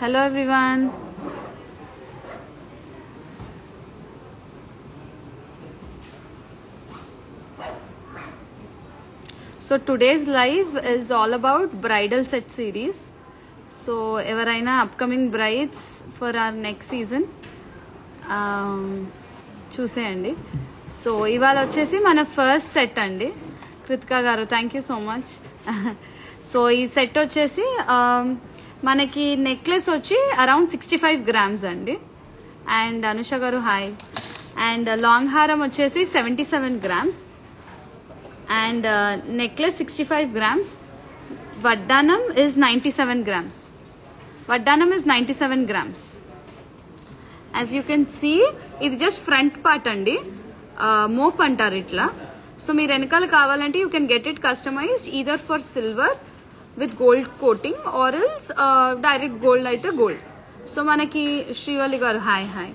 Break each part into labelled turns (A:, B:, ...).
A: Hello everyone. So today's live is all about bridal set series so ఎవరైనా upcoming brides for our next season చూసేయండి. So ఇవాళ వచ్చేసి మన first set అండి. కృతికా గారు thank you so much so ఈ set వచ్చేసి um, మనకి నెక్లెస్ వచ్చి అరౌండ్ సిక్స్టీ ఫైవ్ గ్రామ్స్ అండి. అండ్ అనుష గారు హాయ్. అండ్ లాంగ్ హారం వచ్చేసి seventy seven grams. And necklace sixty five grams. వడ్డానం ఇస్ నైంటీ సెవెన్ గ్రామ్స్ వడ్డానం is ninety seven grams as you can see ఇది జస్ట్ ఫ్రంట్ పార్ట్ అండి. మోప్ అంటారు ఇట్లా. సో మీరు వెనకాల కావాలంటే you can get it customized either for silver with gold coating or else direct gold అయితే గోల్డ్ సో మనకి శ్రీవల్లి గారు హాయ్ హాయ్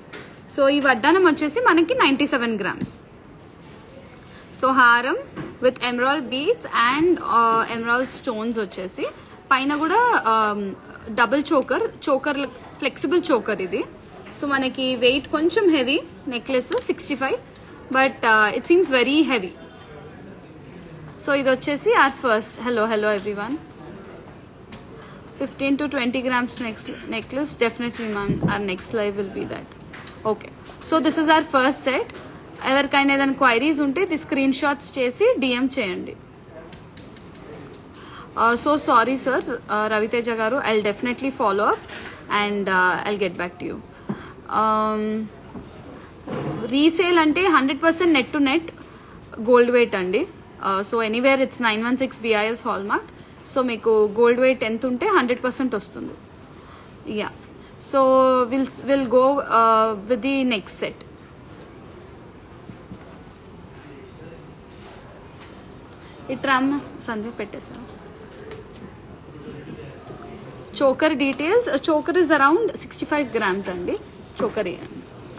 A: సో ఈ వడ్డానం వచ్చేసి మనకి నైంటీ సెవెన్ గ్రామ్స్ సో హారం with emerald beads and emerald stones వచ్చేసి పైన కూడా double choker choker flexible choker ఇది. సో మనకి వెయిట్ కొంచెం heavy necklace sixty five but it seems very heavy so ఇది వచ్చేసి our first hello hello everyone fifteen to twenty grams neck necklace definitely ma'am our next live will be that okay so this is our first set ఎవరికైనా ఏదైనా queries ఉంటే the screen shots చేసి DM చేయండి. So sorry sir Raviteja గారు I definitely follow up and I get back to you resale అంటే hundred percent net to net gold weight అండి. So anywhere it's nine one six BIS hallmark so మీకు gold weight ఎంత ఉంటే hundred percent వస్తుంది. Yeah so will will go with the next set ఇట్రామ్మ Sandhya పెట్టేశాను. Choker details choker is around sixty five grams అండి. Choker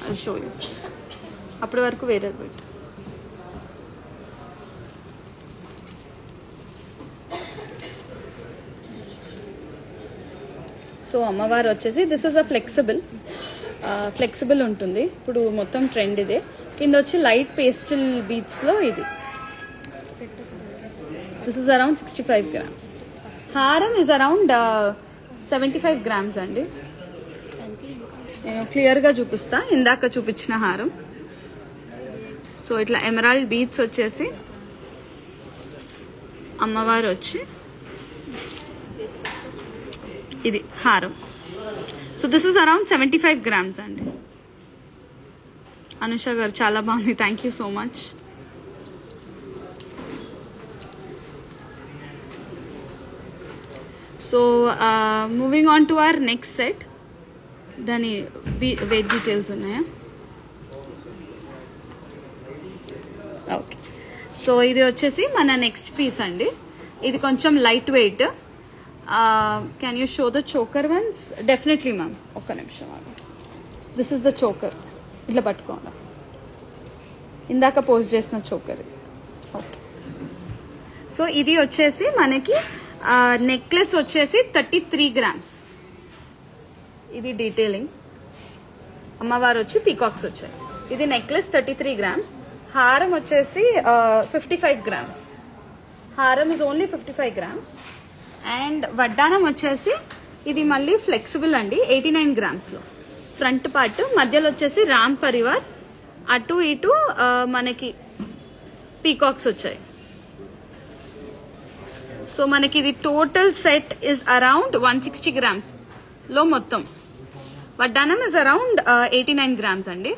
A: అది show you అప్పటి వరకు వేరే పెట్టు సో అమ్మవారు వచ్చేసి this is a flexible flexible ఉంటుంది. ఇప్పుడు మొత్తం ట్రెండ్ ఇదే. కింద వచ్చి లైట్ పేస్టిల్ బీట్స్లో ఇది. This is around sixty five grams హారం is around seventy five grams అండి. నేను క్లియర్గా చూపిస్తా. ఇందాక చూపించిన హారం. సో ఇట్లా ఎమరాల్డ్ బీట్స్ వచ్చేసి అమ్మవారు వచ్చి ఇది హారం. So this is around seventy five grams అండి. అనుష గారు చాలా బాగుంది. Thank you so much so moving on to our next set దాని వెయిట్ డీటెయిల్స్ ఉన్నాయా? ఓకే సో ఇది వచ్చేసి మన నెక్స్ట్ పీస్ అండి. ఇది కొంచెం light weight can you show the choker once definitely ma'am ఒక్క నిమిషం దిస్ ఇస్ ద చోకర్ ఇట్లా పట్టుకోండి. ఇందాక పోస్ట్ చేసిన చోకర్ ఓకే సో ఇది వచ్చేసి మనకి uh, నెక్లెస్ వచ్చేసి థర్టీ త్రీ గ్రామ్స్ ఇది డీటెయిలింగ్ అమ్మవారు వచ్చి పీకాక్స్ వచ్చాయి ఇది నెక్లెస్ థర్టీ త్రీ గ్రామ్స్ హారం వచ్చేసి ఫిఫ్టీ ఫైవ్ గ్రామ్స్ హారం is only fifty five grams and వడ్డానం వచ్చేసి ఇది మళ్ళీ ఫ్లెక్సిబుల్ అండి ఎయిటీ నైన్ గ్రామ్స్లో ఫ్రంట్ పార్ట్ మధ్యలో వచ్చేసి రామ్ పరివార్ అటు ఇటు మనకి పీకాక్స్ వచ్చాయి. సో మనకి ఇది total set is around one sixty గ్రామ్స్లో మొత్తం. వడ్డానం is around eighty nine grams అండి.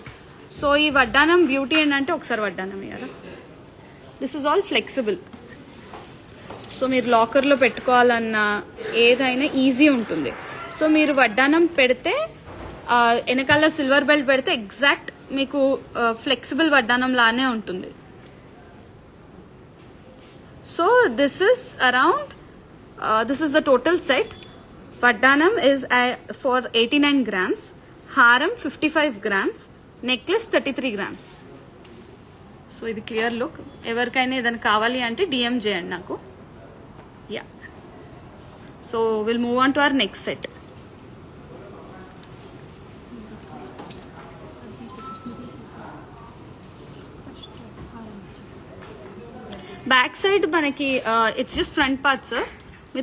A: సో ఈ వడ్డానం బ్యూటీ ఏంటంటే ఒకసారి వడ్డానం ఇవ్వాలి this is all flexible so మీరు లాకర్లో పెట్టుకోవాలన్నా ఏదైనా ఈజీ ఉంటుంది. సో మీరు వడ్డానం పెడితే వెనకాల సిల్వర్ బెల్ట్ పెడితే ఎగ్జాక్ట్ మీకు ఫ్లెక్సిబుల్ వడ్డానం లానే ఉంటుంది. So this is around this is the total set. వడ్డానం is for eighty nine grams. హారం fifty five grams. Necklace thirty three grams. So ఇది క్లియర్ లుక్. ఎవరికైనా ఏదైనా కావాలి అంటే డిఎం చేయండి నాకు. So we'll move on to our next set. Back side, manaki, uh, it's just front part, sir. You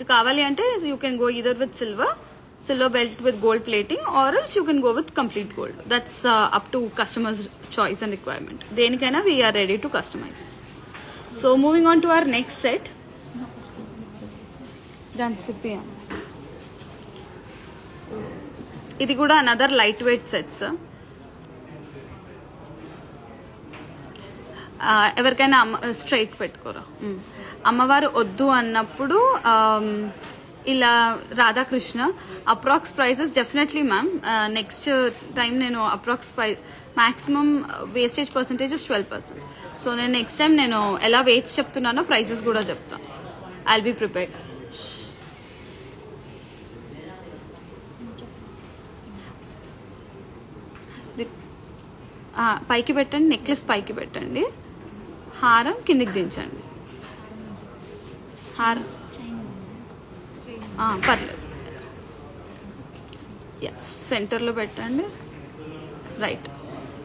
A: can go either with silver, silver belt with gold plating, or else you can go with complete gold. That's uh, up to customer's choice and requirement. Then we are ready to customize. So moving on to our next set. దాని సిప్పియా ఇది కూడా another light wait sets ఎవరికైనా అమ్మ straight పెట్టుకోరా. అమ్మవారు వద్దు అన్నప్పుడు ఇలా Radhakrishna approx prices definitely ma'am next time నేను approx price maximum wastage percentage twelve percent so నేను నెక్స్ట్ టైం నేను ఎలా వెయిట్స్ చెప్తున్నానో ప్రైజెస్ కూడా చెప్తాను ఐ బీ ప్రిపేర్డ్ పైకి పెట్టండి నెక్లెస్ పైకి పెట్టండి. హారం కిందికి దించండి. హారం. పర్లేదు. సెంటర్లో పెట్టండి. రైట్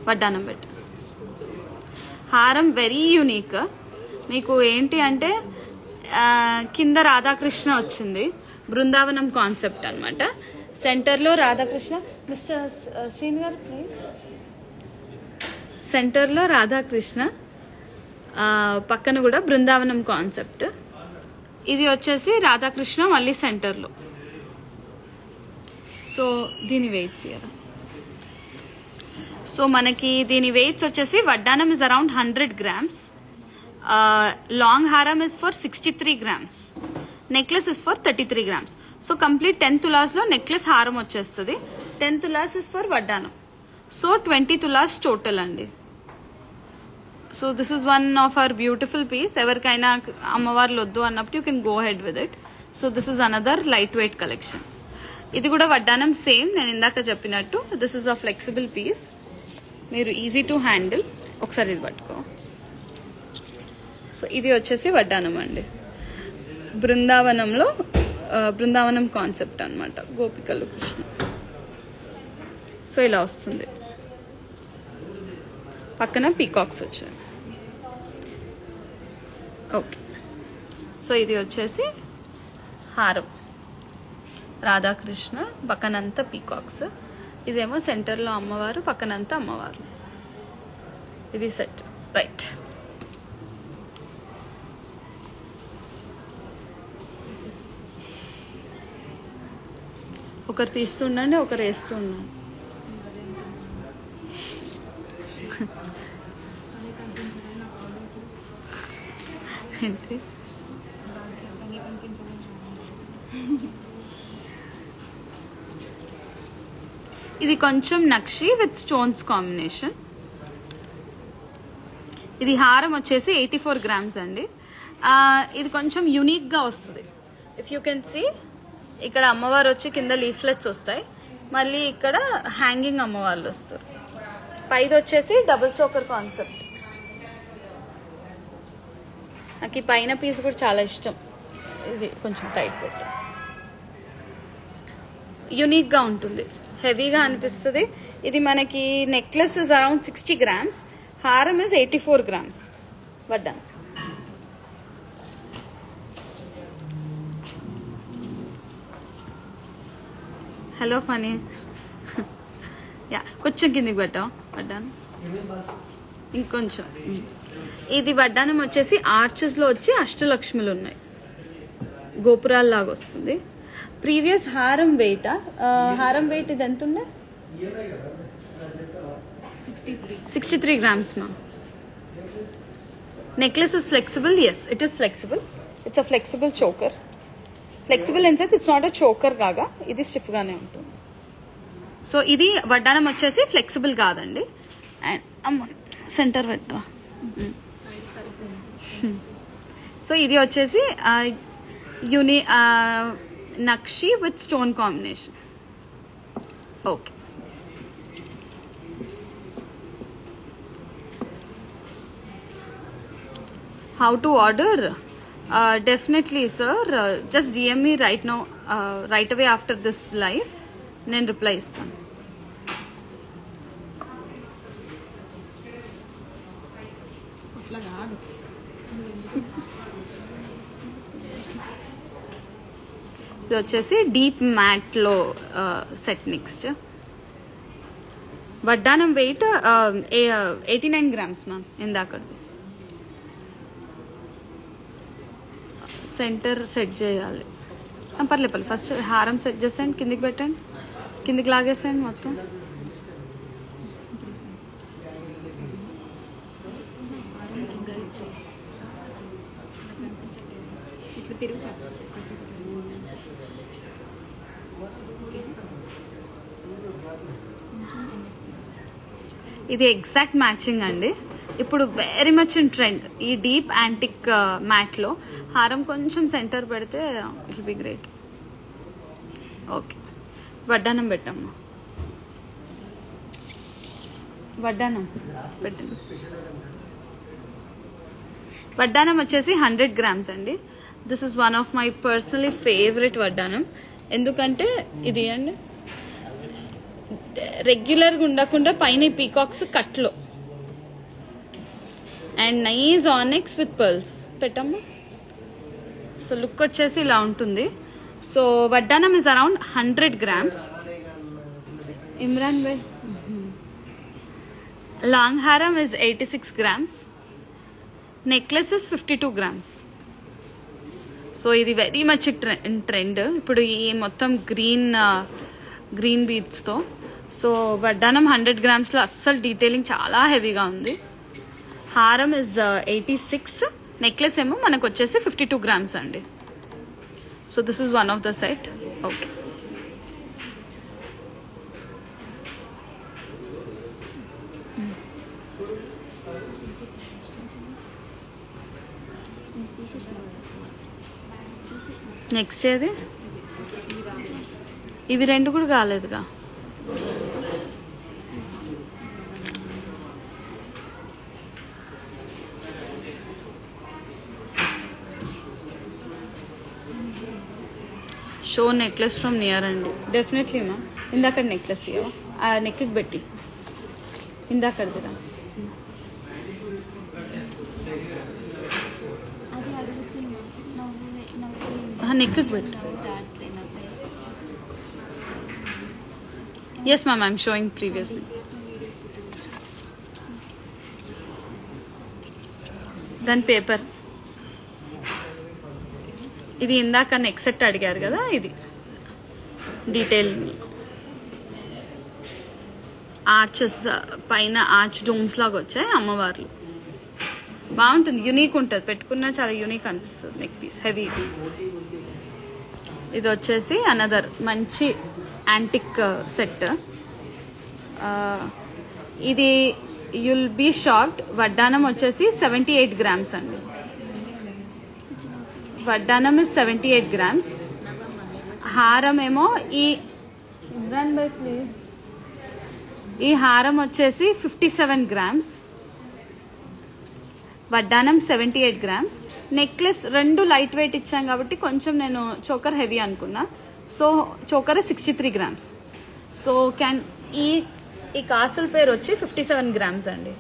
A: వడ్డానం పెట్టండి హారం వెరీ యూనిక్ మీకు ఏంటి అంటే కింద రాధాకృష్ణ వచ్చింది. బృందావనం కాన్సెప్ట్ అనమాట సెంటర్లో రాధాకృష్ణ. మిస్టర్ సీనియర్ ప్లీజ్ సెంటర్లో రాధాకృష్ణ పక్కన కూడా బృందావనం కాన్సెప్ట్. ఇది వచ్చేసి రాధాకృష్ణ మళ్ళీ సెంటర్లో. సో దీని వెయిట్స్ ఇయర్ సో మనకి దీని వెయిట్స్ వచ్చేసి వడ్డానం is around hundred grams long హారం is for sixty three grams necklace is for thirty three grams so complete ten తులాస్లో necklace హారం వచ్చేస్తుంది. టెన్ తులాస్ ఇస్ ఫర్ వడ్డానం. సో ట్వంటీ తులాస్ టోటల్ అండి. So this is one of our beautiful piece ఎవరికైనా అమ్మవార్లు వద్దు అన్నప్పుడు you can go ahead with it so this is another light weight collection ఇది కూడా వడ్డానం సేమ్ నేను ఇందాక చెప్పినట్టు. This is a flexible piece మీరు ఈజీ టు హ్యాండిల్ ఒకసారి ఇది పట్టుకో. సో ఇది వచ్చేసి వడ్డానం అండి. బృందావనంలో బృందావనం కాన్సెప్ట్ అనమాట గోపికలు కృష్ణ. సో ఇలా వస్తుంది. పక్కన పీకాక్స్ వచ్చాయి. ఓకే. సో ఇది వచ్చేసి హారం. రాధాకృష్ణ పక్కనంతా పీకాక్స్. ఇదేమో సెంటర్లో అమ్మవారు పక్కనంతా అమ్మవారు. ఇది సెట్. రైట్. ఒకరు తీస్తుండండి ఒకరు వేస్తూ అంటే ఇది కొంచెం నక్షి విత్ స్టోన్స్ కాంబినేషన్ ఇది హారం వచ్చేసి ఎయిటీ ఫోర్ గ్రామ్స్ అండి ఇది కొంచెం యూనిక్గా వస్తుంది. ఇఫ్ యూ కెన్ సీ ఇక్కడ అమ్మవారు వచ్చి కింద లీఫ్లెట్స్ వస్తాయి. మళ్ళీ ఇక్కడ హ్యాంగింగ్ అమ్మవార్లు వస్తారు. పైది వచ్చేసి డబుల్ చోకర్ కాన్సెప్ట్. నాకు ఈ పైన పీస్ కూడా చాలా ఇష్టం. ఇది కొంచెం టైట్ పెట్టు. యూనిక్గా ఉంటుంది. హెవీగా అనిపిస్తుంది. ఇది మనకి necklace is around sixty grams. హారం ఇస్ ఎయిటీ ఫోర్ గ్రామ్స్. వడ్డాను హలో ఫనీ యా కొంచెం కిందికి పెట్టావు వడ్డాను. ఇంకొంచెం. ఇది వడ్డానం వచ్చేసి ఆర్చెస్లో వచ్చి అష్టలక్ష్ములు ఉన్నాయి. గోపురాల్లాగా వస్తుంది. ప్రీవియస్ హారం వెయిట్ హారం వెయిట్ ఇది ఎంత ఉండే? సిక్స్టీ త్రీ గ్రామ్స్ మా necklace is flexible yes it is flexible it's a flexible choker flexible in sense it's not a choker కాగా ఇది స్టిఫ్ గానే ఉంటుంది. సో ఇది వడ్డానం వచ్చేసి ఫ్లెక్సిబుల్ కాదండి. అండ్ అమ్మ సెంటర్ పెట్ట సో ఇది వచ్చేసి యూని నక్షి with stone combination okay how to order definitely sir just DM me right no right away after this live నేను రిప్లై ఇస్తాను. ఇది వచ్చేసి డీప్ మ్యాట్లో సెట్ నెక్స్ట్ వడ్డానం weight eighty nine grams ma'am ఇందాక సెంటర్ సెట్ చేయాలి. పర్లేదు పర్లే. ఫస్ట్ హారం సెట్ చేసేయండి కిందికి పెట్టండి. కిందికి లాగేసేయండి మొత్తం. ఇది ఎగ్జాక్ట్ మ్యాచింగ్ అండి. ఇప్పుడు వెరీ మచ్ ఇన్ ట్రెండ్ ఈ డీప్ యాంటిక్ మ్యాట్లో హారం కొంచెం సెంటర్ పెడితే ఇట్ బి గ్రేట్ ఓకే వడ్డానం పెట్టమ్మా. వడ్డానం పెట్టండి. వడ్డానం వచ్చేసి హండ్రెడ్ గ్రామ్స్ అండి. This is one of my personally favourite వడ్డానం ఎందుకంటే ఇది అండి రెగ్యులర్గా ఉండకుండా పైన పీకాక్స్ కట్లో. అండ్ నైస్ ఆనెక్స్ విత్ పర్ల్స్ పెట్టమ్మా. సో లుక్ వచ్చేసి ఇలా ఉంటుంది. సో వడ్డానం is around hundred grams Imran bye long హారం is eighty six grams necklace is fifty two grams so ఇది వెరీ మచ్ ట్రెండ్ ఇప్పుడు ఈ మొత్తం గ్రీన్ గ్రీన్ బీడ్స్తో సో వడ్డానం హండ్రెడ్ గ్రామ్స్లో అస్సలు డీటెయిలింగ్ చాలా హెవీగా ఉంది. హారం ఇస్ ఎయిటీ సిక్స్ నెక్లెస్ ఏమో మనకు వచ్చేసి ఫిఫ్టీ టూ గ్రామ్స్ అండి. So this is one of the set okay next ఏది? ఇవి రెండు కూడా కాలేదుగా. షో నెక్లెస్ ఫ్రమ్ నియర్ అండి. డెఫినెట్లీ మ్యామ్ ఇందాక నెక్లెస్ ఇవ్వ ఆ నెక్కి పెట్టి. ఇందాకడిదిరా
B: అది అడుగుతున్నా నవ్వు నవ్వు
A: నెక్కి పెట్టు.
B: రావట్లే నవ్వు
A: yes ma'am I'm showing previously దాని పేపర్ ఇది ఇందాక నెక్స్ట్ సెట్ అడిగారు కదా ఇది. డీటెయిల్ ఆర్చెస్ పైన ఆర్చ్ డోమ్స్ లాగా వచ్చాయి అమ్మవార్లు. బాగుంటుంది యూనిక్ ఉంటుంది. పెట్టుకున్నా చాలా యూనిక్ అనిపిస్తుంది నెక్ పీస్ హెవీ ఇది వచ్చేసి అనదర్ మంచి యాంటిక్ సెట్ uh, uh, ఇది యుల్ బీ షార్ట్ వడ్డానం వచ్చేసి సెవెంటీ ఎయిట్ గ్రామ్స్ అండి. వడ్డానం ఇస్ సెవెంటీ ఎయిట్ గ్రామ్స్ హారం ఏమో ఈ ఇమ్రాన్ బై ప్లీజ్ ఈ హారం వచ్చేసి ఫిఫ్టీ సెవెన్ గ్రామ్స్ వడ్డానం సెవెంటీ ఎయిట్ గ్రామ్స్ నెక్లెస్ రెండు లైట్ వెయిట్ ఇచ్చాం కాబట్టి కొంచెం నేను చోకర్ హెవీ అనుకున్నా. So choker sixty three grams so can ఈ ఈ కాసుల పేరు వచ్చి ఫిఫ్టీ సెవెన్ గ్రామ్స్ అండి.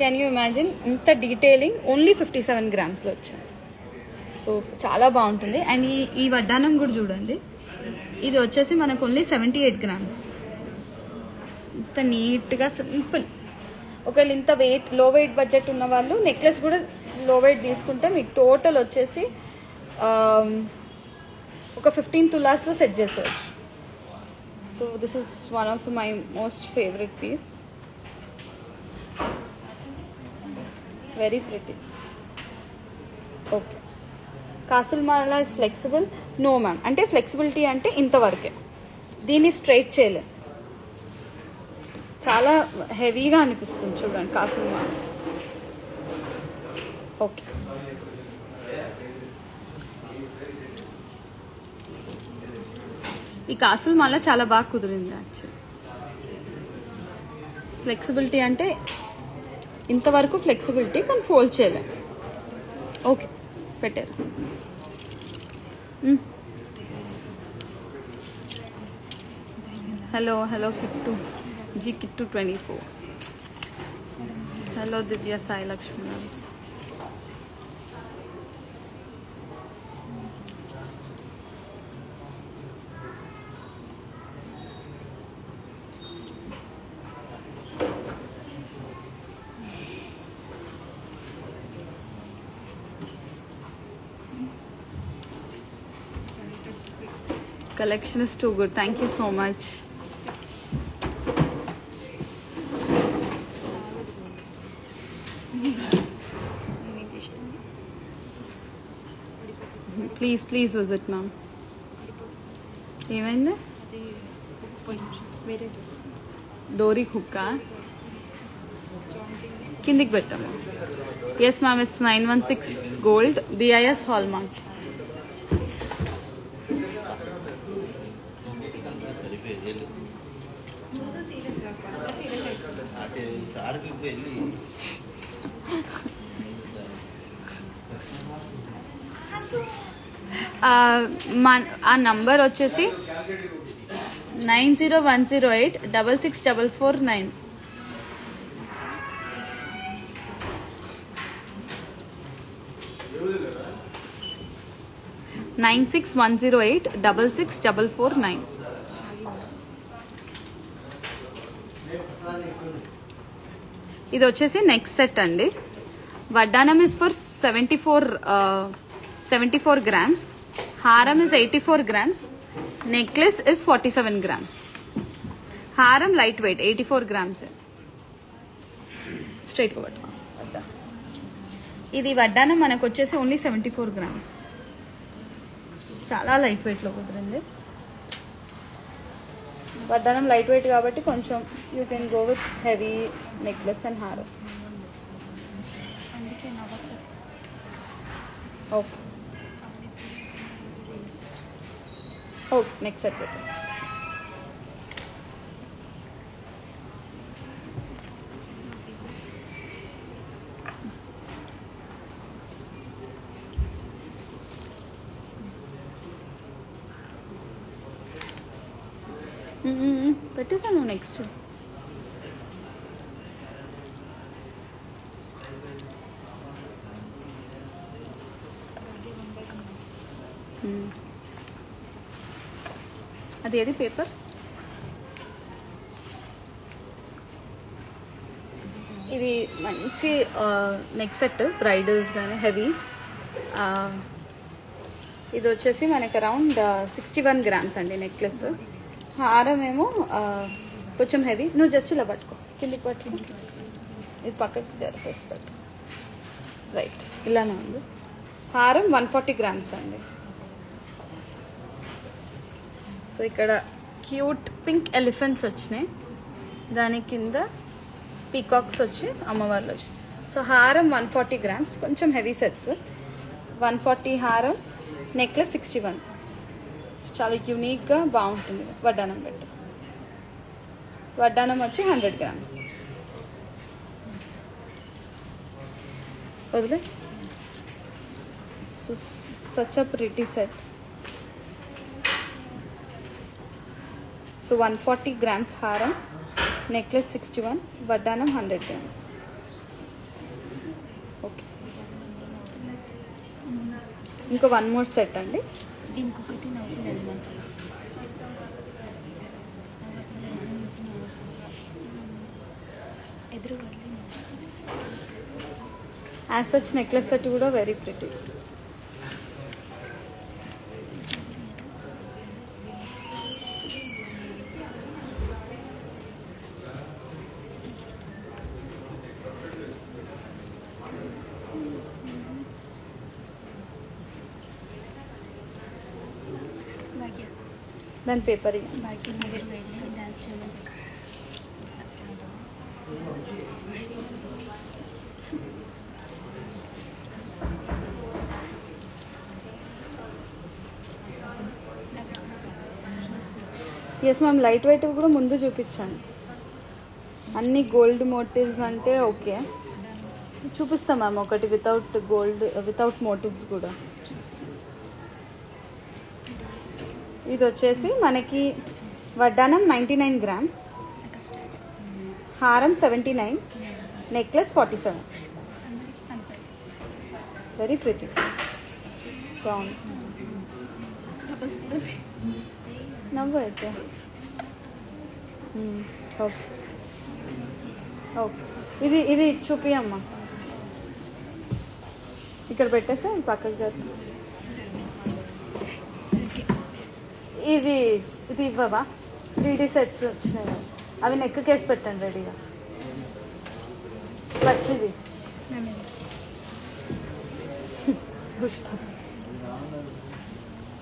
A: కెన్ యూ ఇమాజిన్ ఇంత డీటెయిలింగ్ ఓన్లీ ఫిఫ్టీ సెవెన్ గ్రామ్స్లో వచ్చింది. సో చాలా బాగుంటుంది. అండ్ ఈ ఈ వడ్డానం కూడా చూడండి. ఇది వచ్చేసి మనకు ఓన్లీ సెవెంటీ ఎయిట్ గ్రామ్స్ ఇంత నీట్గా సింపుల్ ఒకవేళ ఇంత వెయిట్లో వెయిట్ బడ్జెట్ ఉన్న వాళ్ళు నెక్లెస్ కూడా um, లో వెయిట్ తీసుకుంటే మీకు టోటల్ వచ్చేసి ఒక ఫిఫ్టీన్ తులాస్లో set చేసేవచ్చు so this is one of my most favourite piece very pretty. Okay. కాసుల్ మాల ఇస్ ఫ్లెక్సిబుల్ నో మ్యామ్ అంటే ఫ్లెక్సిబిలిటీ అంటే ఇంతవరకే. దీన్ని స్ట్రైట్ చేయలేం. చాలా హెవీగా అనిపిస్తుంది చూడండి కాసుల్ మాల ఓకే. ఈ కాసుల మాల చాలా బాగా కుదిరింది యాక్చువల్లీ ఫ్లెక్సిబిలిటీ అంటే ఇంతవరకు ఫ్లెక్సిబిలిటీ కానీ ఫోల్డ్ చేయలేం. ఓకే పెట్టారు. మ్. Hello hello Kittu ji Kittu twenty four hello Divya Sai Lakshmi collection is too good. Thank you so much. Please please visit ma'am ఏమైంది? డోరీ హుక్కా కిందికి పెట్టాము yes ma'am it's nine one six gold BIS hallmark ఆ number వచ్చేసి nine zero one zero eight double six double four nine. Nine six one zero eight double six double four nine. ఇది వచ్చేసి next set అండి. వడ్డానం is for seventy four seventy four grams హారం is eighty four grams necklace is forty seven grams హారం light weight eighty four grams straight పట్టుకో. ఇది వడ్డానం మనకు వచ్చేసి ఓన్లీ సెవెంటీ ఫోర్ గ్రామ్స్ చాలా లైట్ వెయిట్లో కుదిరింది. వడ్డానం లైట్ వెయిట్ కాబట్టి కొంచెం you can go with heavy necklace and హారం.
B: Oh, next
A: set it is. Mm -hmm. But is no next. అది ఏది? పేపర్? ఇది మంచి నెక్ సెట్ బ్రైడల్స్ కానీ హెవీ. ఇది వచ్చేసి మనకి అరౌండ్ సిక్స్టీ వన్ గ్రామ్స్ అండి నెక్లెస్. హారం ఏమో కొంచెం హెవీ. నువ్వు జస్ట్ ఇలా పట్టుకో. కిందికి పట్టు ఇది పక్కకి జరిపేసి పట్టు రైట్. ఇలానే ఉంది. హారం వన్ ఫార్టీ గ్రామ్స్ అండి. సో ఇక్కడ క్యూట్ పింక్ ఎలిఫెంట్స్ వచ్చినాయి. దాని కింద పీకాక్స్ వచ్చి అమ్మవార్లు వచ్చి. సో హారం వన్ ఫార్టీ గ్రామ్స్ కొంచెం హెవీ సెట్స్. వన్ ఫార్టీ హారం నెక్లెస్ సిక్స్టీ వన్. చాలా యూనిక్గా బాగుంటుంది వడ్డానం పెట్టు. వడ్డానం వచ్చి హండ్రెడ్ గ్రామ్స్. వదిలే. So such a pretty set. So one forty grams హారం నెక్లెస్ సిక్స్టీ వన్ వడ్డానం హండ్రెడ్ గ్రామ్స్. ఓకే ఇంకో వన్ మోర్ సెట్ అండి.
B: ఎదురు
A: యాజ్ సచ్ నెక్లెస్ సెట్ కూడా వెరీ ప్రిటీ దాని paper yes ma'am light weight కూడా ముందు చూపించాను. అన్ని గోల్డ్ మోటివ్స్ అంటే ఓకే చూపిస్తాం మ్యామ్ ఒకటి వితౌట్ గోల్డ్ వితౌట్ మోటివ్స్ కూడా. ఇది వచ్చేసి మనకి వడ్డానం నైంటీ నైన్ గ్రామ్స్. హారం seventy nine. Necklace forty seven. Very pretty బాగుంది. నవ్వు అయితే. Hmm, ఓకే ఓకే ఇది ఇది చూపి అమ్మా ఇక్కడ పెట్టేస్తే పక్కకు చేద్దాం. ఇది ఇది ఇవ్వవా? త్రీ డీ సెట్స్ వచ్చినాయి. అవి నెక్ కేసు పెట్టండి రెడీగా వచ్చింది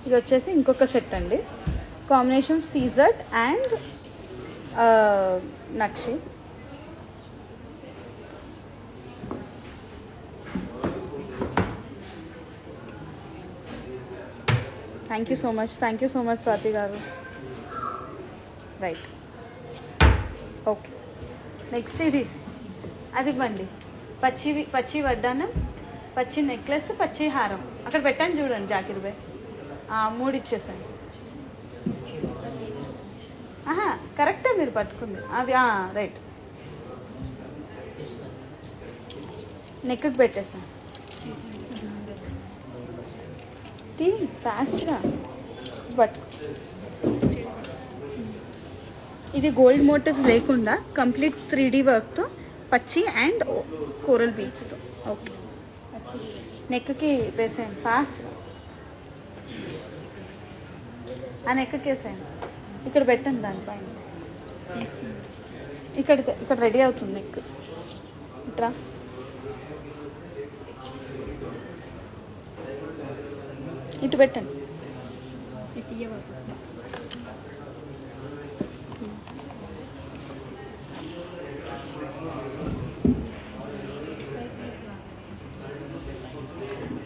A: ఇది వచ్చేసి ఇంకొక సెట్ అండి. కాంబినేషన్ సీజర్ట్ and nakshi thank you so much thank you so much Swathi గారు రైట్ ఓకే నెక్స్ట్ ఇది. అది ఇవ్వండి. పచ్చి పచ్చి వడ్డానం పచ్చి నెక్లెస్ పచ్చి హారం. అక్కడ పెట్టాను చూడండి జాకిర్ బాయ్ మూడు ఇచ్చేసాను ఆహా కరెక్టే మీరు పట్టుకుంది. అవి రైట్. నెక్కి పెట్టేసాను తీ ఫాస్ట్గా పట్టు ఇది గోల్డ్ మోటివ్స్ లేకుండా కంప్లీట్ త్రీ డీ వర్క్తో పచ్చి అండ్ కోరల్ బీచ్తో ఓకే. నెక్కి వేసేయండి. ఫాస్ట్ ఆ నెక్కి వేసేయండి. ఇక్కడ పెట్టండి దానిపైన ఇక్కడ ఇక్కడ రెడీ అవుతుంది నెక్. ఇట్రా. ఇటు పెట్టండి.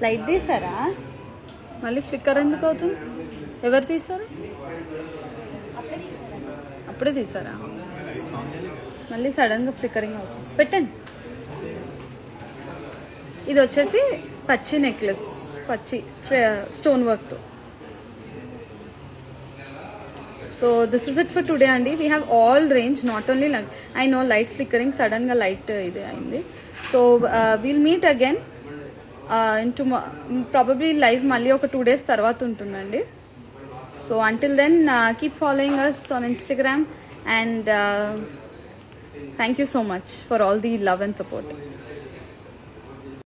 A: లైట్ తీసారా? మళ్ళీ ఫ్లిక్కర్ ఎందుకు అవుతుంది? ఎవరు తీసారు?
B: అప్పుడే తీసారా?
A: అప్పుడే తీసారా? మళ్ళీ సడన్గా ఫ్లిక్కరింగ్ అవుతుంది. పెట్టండి. ఇది వచ్చేసి పచ్చి నెక్లెస్. పచ్చి స్టోన్ వర్క్తో. So this is it for today అండి we have all range not only I no light flickering సడన్గా లైట్ ఇది అయింది so we'll meet again into probably live మళ్ళీ ఒక టూ డేస్ తర్వాత ఉంటుందండి. So until then keep following us on Instagram and thank you so much for all the love and support